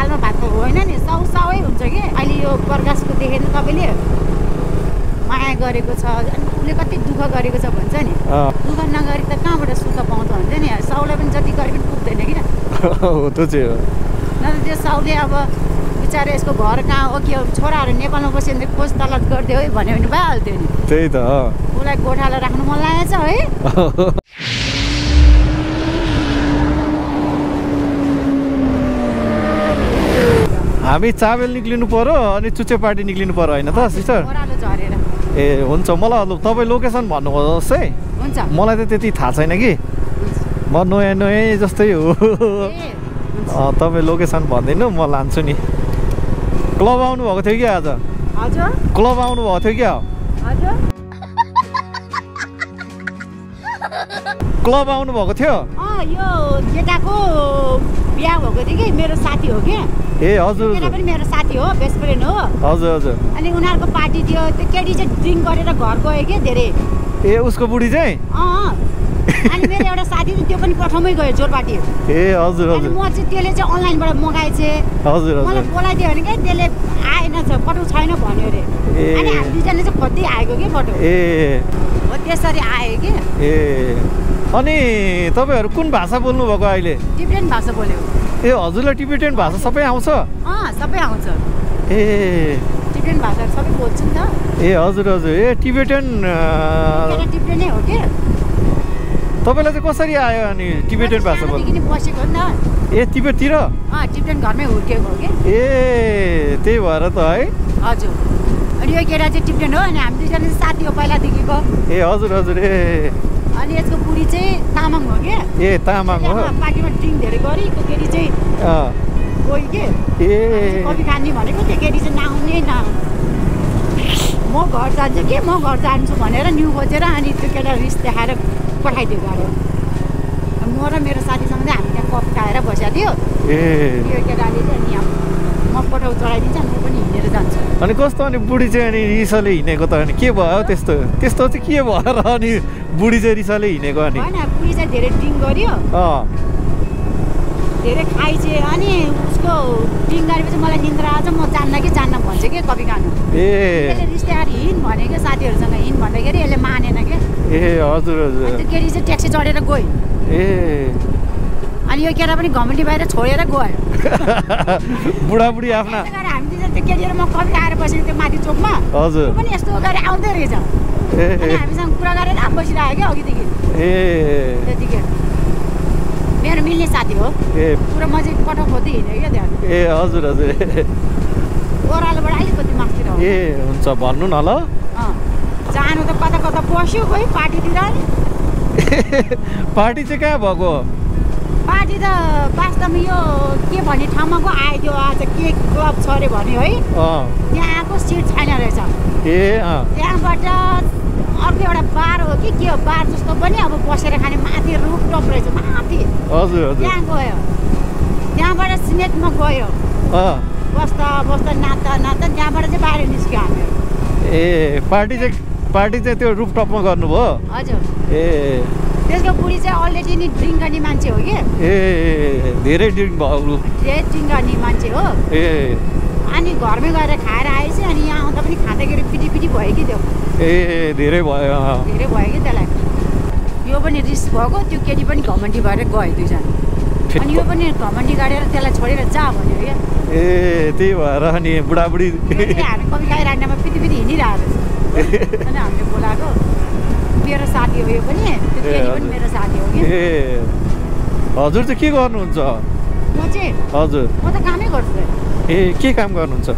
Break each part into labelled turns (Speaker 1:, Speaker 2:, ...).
Speaker 1: थालमा भात होइन नि साउ साउै हुन्छ कि? अहिले यो प्रकाशको देखेन तपाईँले? माया गरेको छ अनि उसले कति दुःख गरेको छ भन्छ नि। दुःख नगरी त कहाँबाट सुख पाउँछ भन्छ नि? साउलाई पनि जति गरे पनि पुग्दैन किन?
Speaker 2: हो त्यो चाहिँ हो।
Speaker 1: नत्र त्यो साउले अब बिचरा यसको घर कहाँ हो के छोराहरू नेपालमा बस्यो भने त खोज तलास गरिदियो है भन्यो भने भइहाल्थ्यो नि।
Speaker 2: त्यही त।
Speaker 1: उसलाई गोठालाई राख्नु मन लागेको छ है।
Speaker 2: हामी चाबेल निक्लिनु पर्यो अनि चुचे पार्टी निक्लिनु पर्यो होइन त सिस्टर? ए हुन्छ मलाई तपाईँ लोकेसन भन्नुहोस् है।
Speaker 1: हुन्छ।
Speaker 2: मलाई त त्यति थाहा छैन कि। म नयाँ नयाँ जस्तै हो। तपाईँ लोकेसन भनिदिनु म लान्छु नि। क्लब आउनु भएको थियो कि आज? क्लब आउनु भएको थियो क्या? क्लब आउनु भएको थियो?
Speaker 1: अँ यो केटाको बिहा भएको थियो कि? मेरो साथी हो कि?
Speaker 2: ए हजुर
Speaker 1: पनि मेरो साथी हो बेस्ट फ्रेन्ड हो।
Speaker 2: हजुर हजुर।
Speaker 1: अनि उनीहरूको पार्टी थियो त्यो केटी चाहिँ ड्रिङ्क गरेर घर गयो कि धेरै।
Speaker 2: ए उसको बुढी चाहिँ।
Speaker 1: अनि मेरो एउटा साथी त्यो पनि प्रथमै गयो जोरपाटी
Speaker 2: ए हजुर हजुर।
Speaker 1: म चाहिँ त्यसले चाहिँ अनलाइनबाट मगाएँ चाहिँ।
Speaker 2: हजुर
Speaker 1: मलाई बोलाइदियो भने क्या त्यसले आएन छ पटो छैन भन्यो अरे।
Speaker 2: ए।
Speaker 1: अनि हामी दुईजना चाहिँ खोज्दै आएको कि पटो।
Speaker 2: ए।
Speaker 1: हो त्यसरी आयो कि।
Speaker 2: ए। अनि तपाईँहरू कुन भाषा बोल्नु भएको अहिले?
Speaker 1: टिप्रेन भाषा बोल्यो।
Speaker 2: ए हजुरलाई टिबेटियन भाषा सबै आउँछ?
Speaker 1: सबै आउँछ।
Speaker 2: ए।
Speaker 1: टिप्रेन भाषाहरू सबै बोल्छु नि त।
Speaker 2: ए हजुर हजुर। ए टिबेटियन
Speaker 1: केटा टिप्रेनै हो कि?
Speaker 2: तपाईँलाई चाहिँ कसरी आयो अनि टिबेटियन भाषा बोल्नु?
Speaker 1: बसेको नि त।
Speaker 2: ए
Speaker 1: अँ टिप्रेन घरमै हुर्केको हो कि?
Speaker 2: ए त्यही भएर त है।
Speaker 1: हजुर। अनि यो केटा चाहिँ टिप्रेन हो अनि हामी दुईजना साथी हो पहिलादेखिको।
Speaker 2: ए हजुर हजुर। ए।
Speaker 1: अनि यसको बुढी चाहिँ तामाङ हो कि
Speaker 2: ए तामाङ हो।
Speaker 1: पार्टीमा ड्रिङ्क धेरै गरी त्यो केटी चाहिँ गयो कि?
Speaker 2: ए।
Speaker 1: कफी खाने भनेको त्यो केटी चाहिँ नआउने न। म घर जान्छु कि? म घर जान्छु भनेर न्यु खोजेर अनि त्यो केटा रिस देखाएर पठाइदियो गाडी म र मेरो साथीसँग चाहिँ हामी त्यहाँ कफ खाएर बसेको थियो।
Speaker 2: ए।
Speaker 1: त्यो केटाले चाहिँ अनि पठाउ चढाइदिन्छ म पनि हिँडेर जान्छु
Speaker 2: अनि कस्तो अनि बुढी चाहिँ अनि रिसाले हिँडेको त अनि के भयो त्यस्तो? त्यस्तो चाहिँ के भयो र अनि बुढी चाहिँ रिसाले हिँडेको अनि?
Speaker 1: बुढी चाहिँ धेरै ड्रिङ्क गर्यो।
Speaker 2: अँ।
Speaker 1: धेरै खाइछे अनि उसको ड्रिङ्क गरेपछि मलाई निन्द्रा आउँछ म जान्न कि जान्न भन्छ कि कफी खानु?
Speaker 2: ए।
Speaker 1: त्यसले रिस्तेदार हिँड भनेको साथीहरूसँग हिँड भन्दाखेरि यसले मानेन क्या
Speaker 2: ए हजुर हजुर।
Speaker 1: केटी चाहिँ ट्याक्सी चढेर गयो।
Speaker 2: ए।
Speaker 1: अनि यो केटा पनि घमण्डी बाहिर छोडेर गयो।
Speaker 2: बुढाबुढी आफ्ना।
Speaker 1: हामी चाहिँ त्यो केटी र म कफी खाएर बसेको त्यो माथि चोकमा।
Speaker 2: हजुर।
Speaker 1: पनि यस्तो गरी आउँदै रहेछ। हामीसँग कुरा गरेर आफ बसिरहेको क्या अघिदेखि।
Speaker 2: ए
Speaker 1: त्यतिकै। मेरो मिल्ने साथी हो।
Speaker 2: ए।
Speaker 1: पुरा म चाहिँ पटक खोज्दै हिँडेँ क्या त्यहाँ
Speaker 2: ए हजुर हजुर।
Speaker 1: ओह्रालोबाट अलिकति मास्तिर हो
Speaker 2: ए हुन्छ भन्नु न ल।
Speaker 1: जानु त कता कता पस्यो खोइ पार्टीतिर।
Speaker 2: पार्टी चाहिँ कहाँ भएको?
Speaker 1: पार्टी त वास्तवमा यो के भन्ने ठाउँमा पो आयो त्यो आज के क्लब छ अरे भन्यो है। त्यहाँ आएको सिट छैन रहेछ।
Speaker 2: ए
Speaker 1: त्यहाँबाट अर्को एउटा बार हो कि के हो? बार जस्तो पनि अब बसेर खाने माथि रुफ टप रहेछ माथि। त्यहाँ गयो। त्यहाँबाट सिमेटमा गयो। बस्दा बस्दा नाच्दा नाच्दा त्यहाँबाट चाहिँ बाहिर निस्क्यो हामी।
Speaker 2: ए पार्टी चाहिँ पार्टी चाहिँ त्यो रुपटपमा गर्नुभयो?
Speaker 1: हजुर।
Speaker 2: ए।
Speaker 1: अलरेडी नि ड्रिङ्क गर्ने मान्छे हो कि
Speaker 2: ए धेरै ड्रिङ्क भयो
Speaker 1: धेरै ड्रिङ्क गर्ने मान्छे हो
Speaker 2: ए
Speaker 1: अनि घरमै गएर खाएर आएपछि अनि यहाँ आउँदा पनि खाँदाखेरि पिटी पिटी भयो कि त्यो?
Speaker 2: ए धेरै भयो।
Speaker 1: धेरै भयो कि त्यसलाई? यो पनि रिस भएको त्यो केटी पनि घमण्डी भएर गयो दुईजना। अनि यो पनि घमण्डी गाडेर त्यसलाई छोडेर जा भन्यो क्या
Speaker 2: ए त्यही भएर अनि बुढाबुढी।
Speaker 1: हामी कफी खाइरहनेमा पिटी पिटी हिँडिरहेको अनि हामीले बोलाएको। मेरो साथी हो यो पनि? पनि
Speaker 2: हजुर।
Speaker 1: मेरो साथी हो कि
Speaker 2: ए हजुर चाहिँ के गर्नुहुन्छ?
Speaker 1: म चाहिँ
Speaker 2: हजुर।
Speaker 1: म त कामै गर्छु।
Speaker 2: ए के काम गर्नुहुन्छ?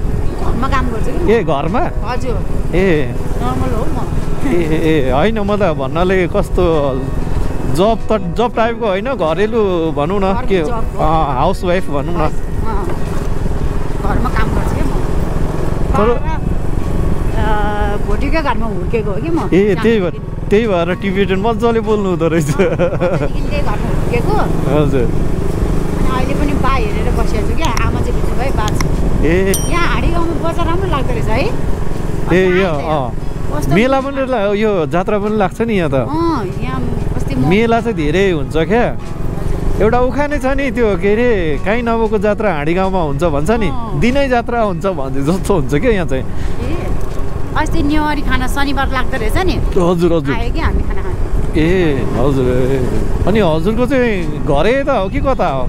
Speaker 1: घरमा काम गर्छु
Speaker 2: ए घरमा?
Speaker 1: हजुर।
Speaker 2: ए।
Speaker 1: नर्मल हो म।
Speaker 2: ए ए होइन म त भन्नाले कस्तो जब त जब टाइपको होइन घरेलु भनौँ न के। हाउस वाइफ भनौँ न।
Speaker 1: घरमा काम गर्छु भोटेकै घरमा हुर्केको हो कि म?
Speaker 2: ए त्यही भएर त्यही भएर टिबेटन मजाले बोल्नु हुँदो रहेछ।
Speaker 1: त्यही घरमा हुर्केको।
Speaker 2: हजुर।
Speaker 1: अहिले पनि बा हेरेर बसेको छु क्या आमा चाहिँ भित्र भयो बा
Speaker 2: ए।
Speaker 1: यहाँ हाडी गाउँमा बजार राम्रो लाग्दो रहेछ है।
Speaker 2: ए यो मेला पनि यो जात्रा पनि लाग्छ नि यहाँ त। मेला चाहिँ धेरै हुन्छ क्या। एउटा उखानै छ नि त्यो के अरे काहीँ नभएको जात्रा हाँडी गाउँमा हुन्छ भन्छ नि। दिनै जात्रा हुन्छ भन्ने जस्तो हुन्छ क्या यहाँ चाहिँ।
Speaker 1: अस्ति नेवारी खाना शनिबार लाग्दो रहेछ नि
Speaker 2: हजुर हजुर
Speaker 1: आयो कि हामी खाना खानु
Speaker 2: ए हजुर ए अनि हजुरको चाहिँ घरै यता हो कि कता हो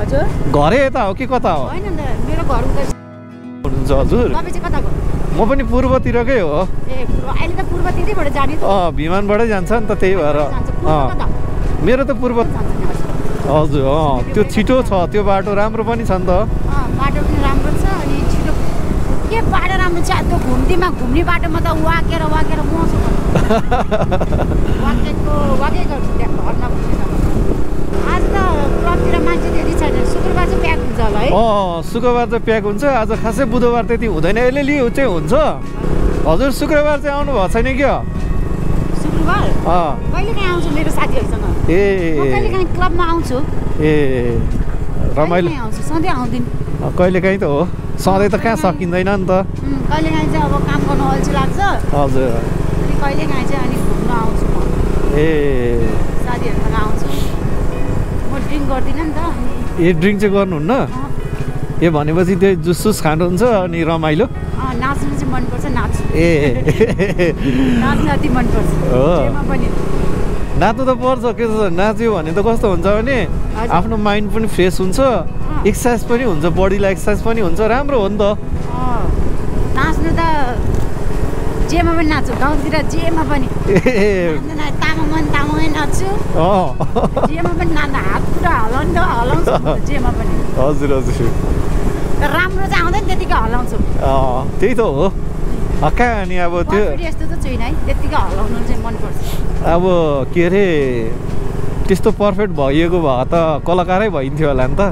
Speaker 1: हजुर
Speaker 2: घरै यता हो कि कता हो
Speaker 1: होइन मेरो घर
Speaker 2: हुनुहुन्छ हजुर
Speaker 1: तपाईँ चाहिँ कताको
Speaker 2: म पनि पूर्वतिरकै हो
Speaker 1: ए पूर्व अहिले त पूर्वतिरैबाट जाने त
Speaker 2: अँ विमानबाटै जान्छ नि त त्यही भएर अँ? मेरो त पूर्व
Speaker 1: हजुर।
Speaker 2: अँ त्यो छिटो छ त्यो बाटो राम्रो पनि छ नि त
Speaker 1: बाटो पनि राम्रो छ अनि के बाटो राम्रो छ? त्यो घुम्तीमा घुम्ने बाटोमा त वाकेर वाकेर मसो वाकेको वाकै गर्छु त्यहाँ घर नबस्ने आज त क्लबतिर मान्छे त्यति छैन। शुक्रबार चाहिँ प्याक हुन्छ होला है?
Speaker 2: अँ शुक्रबार चाहिँ प्याक हुन्छ। आज खासै बुधबार त्यति हुँदैन। लियो चाहिँ हुन्छ। हजुर शुक्रबार चाहिँ आउनु भएको छैन क्या
Speaker 1: शुक्रबार? कहिले काहीँ आउँछु मेरो साथीहरूसँग? कहिले
Speaker 2: ए
Speaker 1: काहीँ क्लबमा आउँछु?
Speaker 2: ए
Speaker 1: कहिले
Speaker 2: रमाइलो।
Speaker 1: आउँछु? सधैँ आउँदिनँ।
Speaker 2: कहिले काहीँ त हो। सधैँ त कहाँ सकिँदैन नि त।
Speaker 1: उम्, कहिले काहीँ चाहिँ अब काम गर्नु अल्छी लाग्छ।
Speaker 2: हजुर।
Speaker 1: अनि कहिले काहीँ चाहिँ अनि घुम्न आउँछु म।
Speaker 2: ए।
Speaker 1: साथीहरूसँग आउँछु। म ड्रिङ्क गर्दिनँ नि त।
Speaker 2: ए ड्रिङ्क चाहिँ गर्नुहुन्न? ए भनेपछि त्यो जुस सुस खानुहुन्छ अनि रमाइलो?
Speaker 1: नाच्नु चाहिँ मनपर्छ नाच्छु
Speaker 2: ए।
Speaker 1: नाच्नु अति मनपर्छ।
Speaker 2: हो।
Speaker 1: पनि
Speaker 2: नाच्नु त पर्छ के छ नाच्यो भने त कस्तो हुन्छ भने। आफ्नो माइन्ड पनि फ्रेस हुन्छ। एक्सर्साइज पनि हुन्छ बडीलाई एक्सर्साइज पनि हुन्छ राम्रो हो नि त।
Speaker 1: नाच्नु त जेमा पनि नाच्छु गाउँतिर जेमा पनि। तामाङ मन तामाङै नाच्छु। जेमा पनि नाच्दा हात खुट्टा हलाउनु त हलाउँछु जेमा पनि।
Speaker 2: हजुर हजुर।
Speaker 1: राम्रो चाहिँ आउँदैन त्यतिकै हलाउँछु।
Speaker 2: त्यही त हो। कहाँ अनि अब त्यो
Speaker 1: यस्तो त छुइनँ है त्यत्तिकै हलाउनु चाहिँ मनपर्छ?
Speaker 2: अब के अरे त्यस्तो पर्फेक्ट भइएको भए त कलाकारै भइन्थ्यो होला नि त।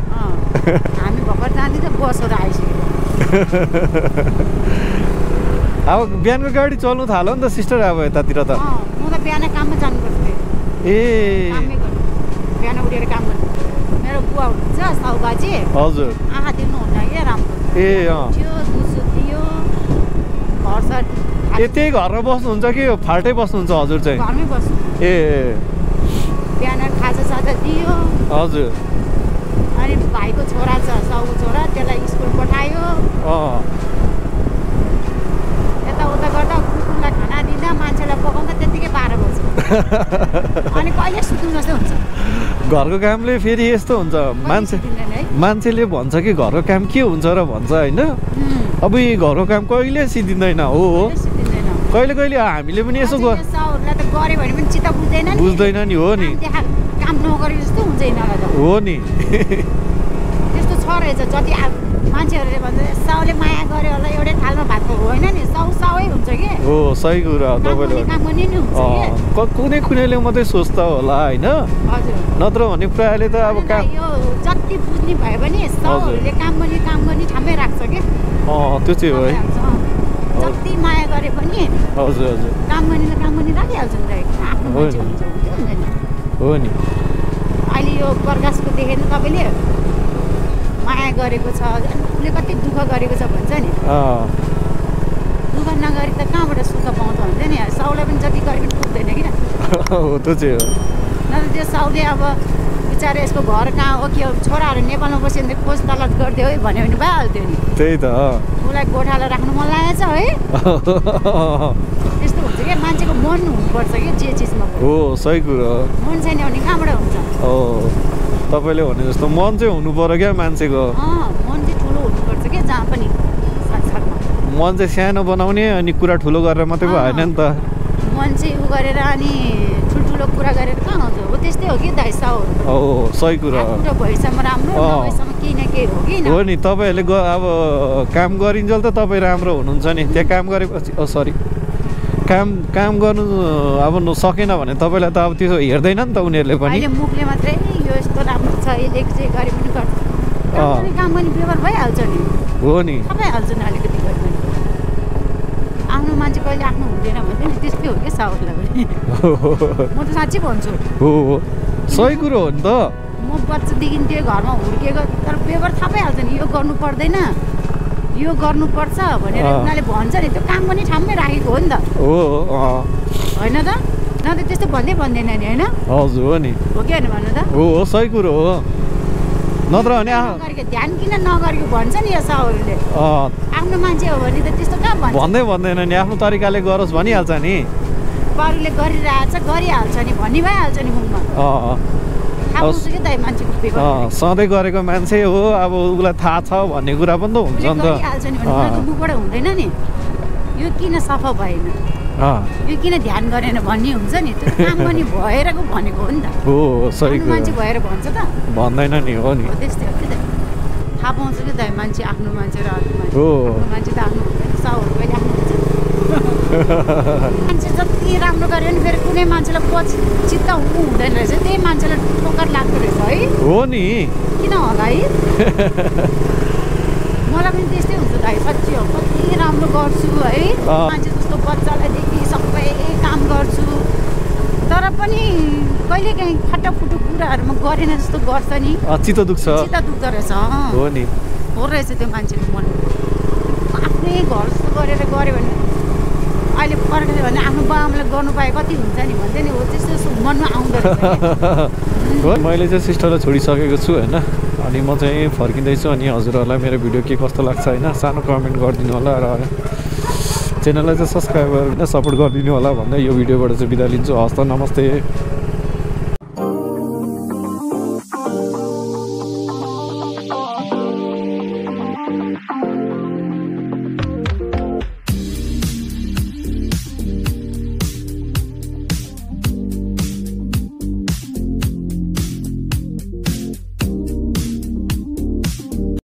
Speaker 1: हामी भर्खर जाँदैछ बसहरू आइसक्यो
Speaker 2: अब बिहानको गाडी चल्नु थाल्यो नि त सिस्टर अब यतातिर त।
Speaker 1: म त बिहान काममा जानुपर्छ
Speaker 2: ए।
Speaker 1: बिहान उठेर काम गर्नु। मेरो बुवा हुनुहुन्छ साउ बाजे
Speaker 2: हजुर।
Speaker 1: आँखा देख्नुहुन्न क्या राम्रो।
Speaker 2: ए अँ।
Speaker 1: थियो दुसो दियो घरसर
Speaker 2: ए त्यही घरमा बस्नुहुन्छ कि फाल्टै बस्नुहुन्छ हजुर चाहिँ? ए हजुर।
Speaker 1: अनि भाइको छोरा छ साउ छोरा त्यसलाई स्कुल पठायो। यताउता गर्दा कुकुरलाई खाना दिँदा मान्छेलाई पकाउँदा त्यत्तिकै बाह्र बज्छ। अनि कहिले सुत्नु जस्तो हुन्छ।
Speaker 2: घरको कामले फेरि यस्तो हुन्छ। मान्छे मान्छेले भन्छ कि घरको काम के हुन्छ र भन्छ होइन? अब यी घरको काम कहिले सिद्धिँदैन हो हो।
Speaker 1: कहिले
Speaker 2: कहिले हामीले पनि यसो
Speaker 1: पनि बुझ्दैन नि।
Speaker 2: हो नि। हो नि।
Speaker 1: त्यस्तो छ रहेछ जति मान्छेहरूले भन्छ साउले माया गर्यो होला एउटै थालमा भात होइन नि? साउ साउै हुन्छ कि?
Speaker 2: हो सही कुरा तपाईँले कुनै कुनैले मात्रै सोच्दा होला होइन? नत्र भने प्रायःले त अब काम
Speaker 1: यो जति बुझ्ने भयो भने साउहरूले काम गर्ने काम गर्ने ठाउँमै राख्छ कि?
Speaker 2: त्यो चाहिँ हो है।
Speaker 1: जति माया गरे पनि
Speaker 2: हजुर हजुर।
Speaker 1: काम गर्ने त काम गर्ने राखिहाल्छ नि। त आफ्नो
Speaker 2: हो नि।
Speaker 1: हुन्छ अहिले यो प्रकाशको देखेन तपाईँले? माया गरेको छ उसले कति दुःख गरेको छ भन्छ नि। दुःख नगरी त कहाँबाट सुख पाउँछ भन्छ नि? साउलाई पनि जति गरे पनि पुग्दैन कि
Speaker 2: हो त्यो। चाहिँ हो
Speaker 1: नत्र त्यो साउले अब बिचरा यसको घर कहाँ हो कि हो, छोराहरू नेपालमा बस्यो भने खोज तलास गरिदियो है भन्यो भने भइहाल्थ्यो नि।
Speaker 2: त्यही त
Speaker 1: उसलाई गोठाला राख्नु मन लागेको छ है। त्यस्तो हुन्छ क्या मान्छेको मन हुनुपर्छ कि जे चिजमा।
Speaker 2: हो सही कुरो।
Speaker 1: मन छैन भने कहाँबाट हुन्छ?
Speaker 2: हो तपाईँले भने जस्तो मन चाहिँ हुनु पऱ्यो क्या मान्छेको।
Speaker 1: मन चाहिँ ठुलो हुनुपर्छ क्या जहाँ पनि
Speaker 2: मन चाहिँ सानो बनाउने अनि कुरा ठुलो गरेर मात्रै भएन नि त।
Speaker 1: मन चाहिँ उ गरेर अनि ठुल्ठुलो कुरा गरेर कहाँ आउँछ हो त्यस्तै हो कि दाइ साउहरू
Speaker 2: हो सही कुरा
Speaker 1: आफ्नो भइसम्म राम्रो। नभएसम्म केही न केही हो कि
Speaker 2: हो
Speaker 1: न
Speaker 2: तपाईँहरूले अब काम गरिन्जेल त तपाईँ राम्रो हुनुहुन्छ नि त्यहाँ काम गरेपछि ओ सरी काम काम गर्नु अब सकेन भने तपाईँलाई त अब त्यो हेर्दैन नि त उनीहरूले पनि
Speaker 1: मुखले मात्रै यो यस्तो राम्रो छ यसले जे गरे पनि गर्छ काम गर्ने व्यवहार भइहाल्छ नि
Speaker 2: हो नि
Speaker 1: सबै हाल्छ नि अलिकति गरे पनि मान्छे कहिले आफ्नो हुँदैन भन्छ नि त्यस्तै हो क्या साउहरूलाई पनि म त साँच्चै भन्छु
Speaker 2: हो हो सही कुरो हो नि त
Speaker 1: म बच्चादेखि त्यो घरमा हुर्किएको तर व्यवहार थाहा पाइहाल्छ नि यो गर्नु पर्दैन यो गर्नुपर्छ भनेर। उनीहरूले भन्छ नि त्यो काम पनि ठाउँमै राखेको हो नि त
Speaker 2: हो
Speaker 1: होइन त त त्यस्तो भन्दै भन्दैन नि होइन
Speaker 2: हजुर हो नि
Speaker 1: हो कि होइन भन्नु त
Speaker 2: हो हो सही कुरो हो नत्र भने
Speaker 1: ध्यान किन नगरेको भन्छ नि यो साउहरूले
Speaker 2: अँ,
Speaker 1: आफ्नो मान्छे हो भने त त्यस्तो कहाँ भन्छ?
Speaker 2: भन्दै भन्दैन नि आफ्नो तरिकाले गरोस् भनिहाल्छ नि।
Speaker 1: अरूले गरिरहेछ गरिहाल्छ नि भनि भइहाल्छ नि मुखमा।
Speaker 2: सधैँ गरेको मान्छे हो अब उसलाई थाहा छ भन्ने कुरा पनि त हुन्छ नि त।
Speaker 1: मुखबाट हुँदैन नि। यो किन सफा भएन? यो किन ध्यान गरेन भन्ने हुन्छ नि? त्यो त काम गर्ने भएरको भनेको हो नि त।
Speaker 2: हो सही
Speaker 1: मान्छे भएर भन्छ त।
Speaker 2: भन्दैन नि हो नि।
Speaker 1: त्यस्तै हो कि त। थाहा पाउँछ कि दाइ मान्छे आफ्नो मान्छे र
Speaker 2: हो।
Speaker 1: मान्छे त आफ्नो साउहरू कहिले आफ्नो मान्छे जति राम्रो गर्यो भने फेरि कुनै मान्छेलाई पछि चित्त ऊ हुँदैन रहेछ। त्यही मान्छेलाई ठोकर लाग्दो रहेछ है।
Speaker 2: हो नि।
Speaker 1: किन होला है? मलाई पनि त्यस्तै हुन्छ दाइ साँच्ची हो कति राम्रो गर्छु है। मान्छे जस्तो बच्चालाई देखि सबै काम गर्छु तर पनि कहिलेकाहीँ खट्टाफुटु कुराहरूमा गरेन जस्तो गर्छ नि
Speaker 2: चित्त दुख्छ
Speaker 1: चित्त दुख्दो रहेछ।
Speaker 2: हो नि
Speaker 1: हो रहेछ त्यो मान्छेको मन आफ्नै घर जस्तो गरेर गऱ्यो भने अहिले फर्केर भने आफ्नो बाबालाई गर्नु पाए कति हुन्छ नि भन्दै नि हो त्यस्तो मनमा आउँदो रहेछ
Speaker 2: मैले चाहिँ सिस्टरलाई छोडिसकेको छु होइन अनि म चाहिँ फर्किँदैछु अनि हजुरहरूलाई मेरो भिडियो के कस्तो लाग्छ होइन सानो कमेन्ट गरिदिनु होला र च्यानललाई चाहिँ सब्सक्राइब गरेर सपोर्ट गरिदिनु होला भन्दै यो भिडियोबाट चाहिँ बिदा लिन्छु। हस् त नमस्ते।